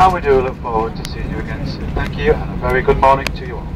And we do look forward to seeing you again soon. Thank you and a very good morning to you all.